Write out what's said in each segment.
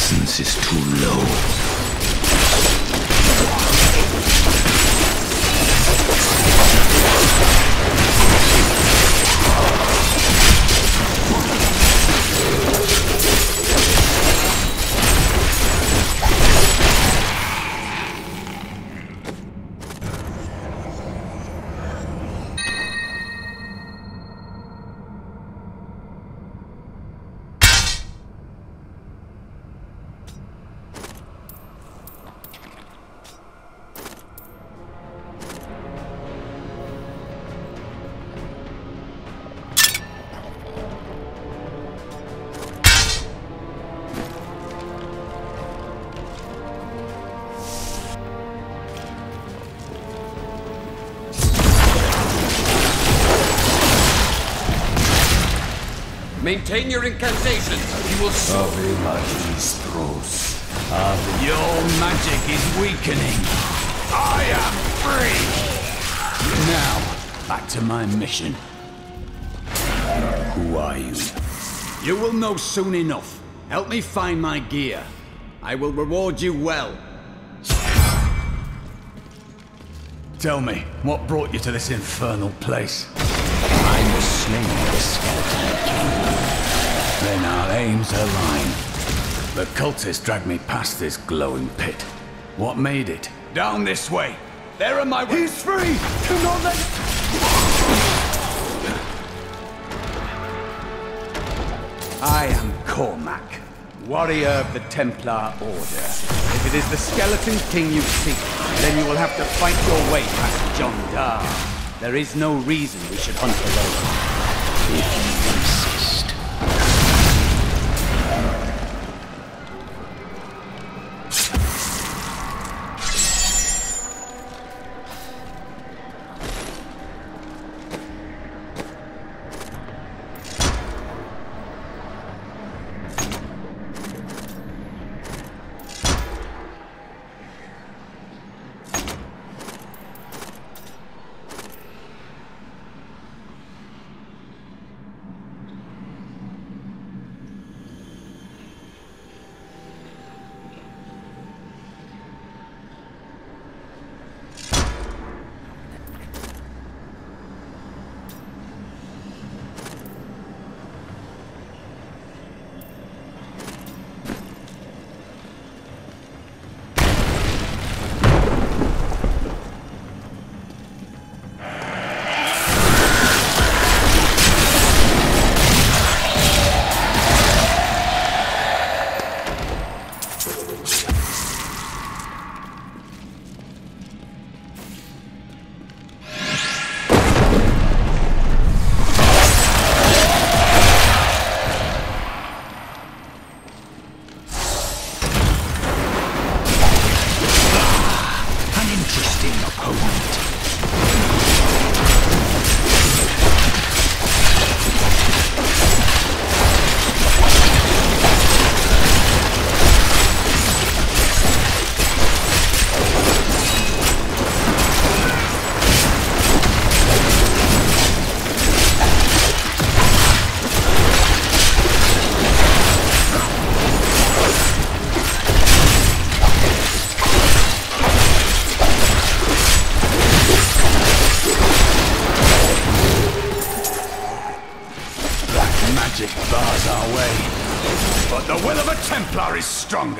essence is too low. Maintain your incantation. You will. Ave. Your magic is weakening. I am free! Now, back to my mission. Who are you? You will know soon enough. Help me find my gear. I will reward you well. Tell me, what brought you to this infernal place? I was slain by the skeleton king. Then our aims align. The cultists dragged me past this glowing pit. What made it? Down this way. There are my. He's free! Do not let... I am Kormac, warrior of the Templar Order. If it is the Skeleton King you seek, then you will have to fight your way past Jondar. There is no reason we should hunt alone. Opponent.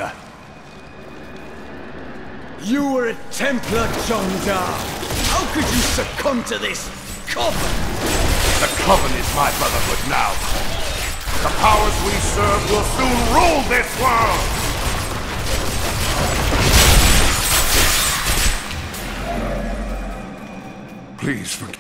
Is stronger. You were a Templar, Jondar. How could you succumb to this coven? The Coven is my brotherhood now. The powers we serve will soon rule this world! Please forgive